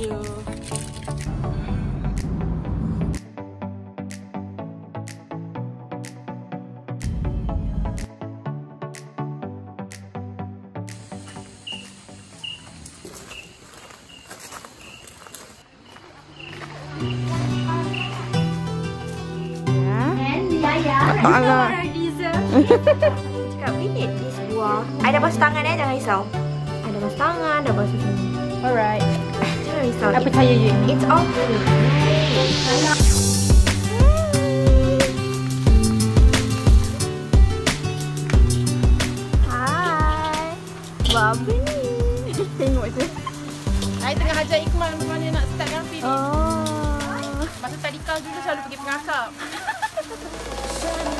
you. Cakap, ini buah. basuh tangan eh, jangan risau. Ada dah basuh tangan, ada basuh tangan. Alright. tak risau. Aku percaya you. It's all true. Hai. Buat ni? Tengok tengah ajar Ikman mana nak start kan video. Oh. Masa tadi kau dulu selalu pergi pengasap.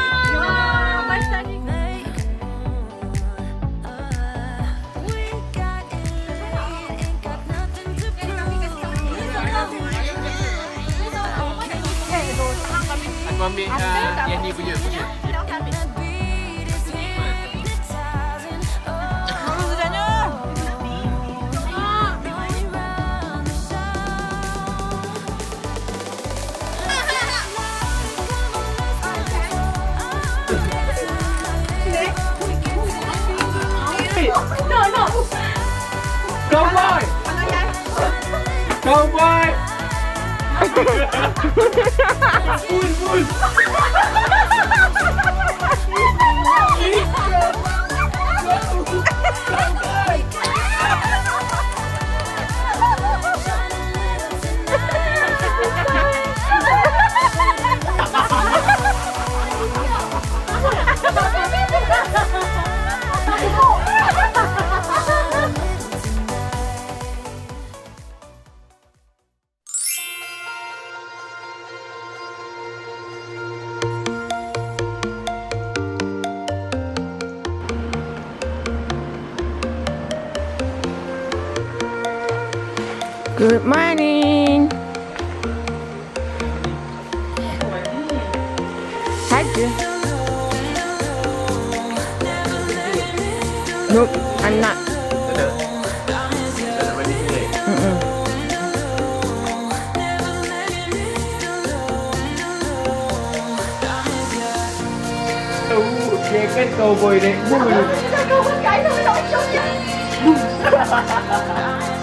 ambil uh, yang ni punya. punya. No, no. Go boy. Go boy. Fui, fui! Good morning. Thấy chưa? Nope, I'm not. Cái cái cầu bồi đấy. Cái cầu bồi cái nói chung vậy.